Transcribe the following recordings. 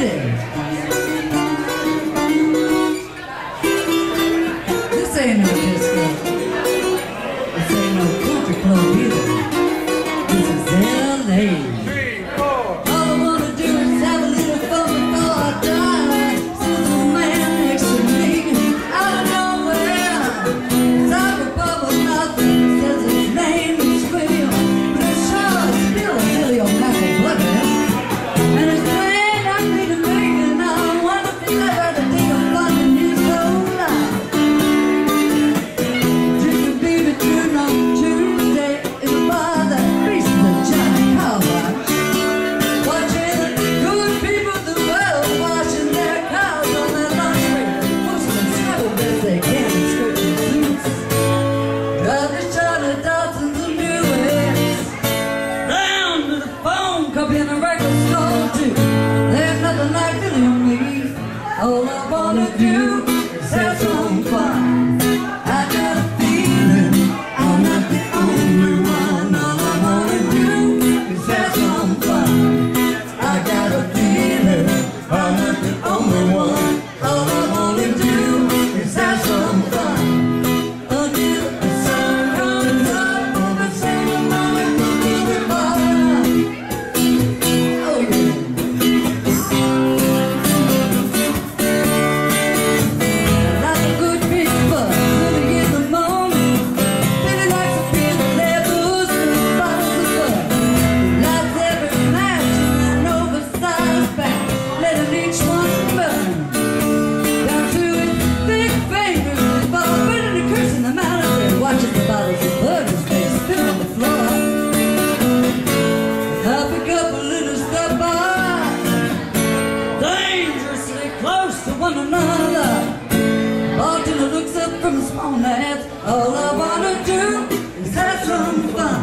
Island. all of you. All I wanna do is have some fun.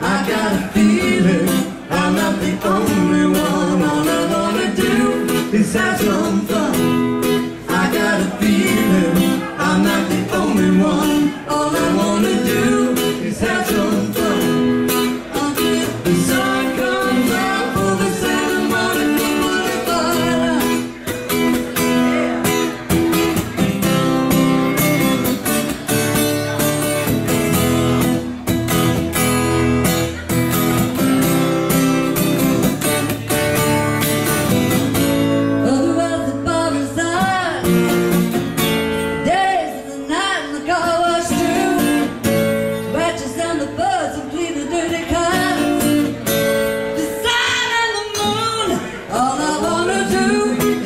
I got a feeling I'm not the only one. All I wanna do is have some fun.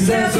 Jesus.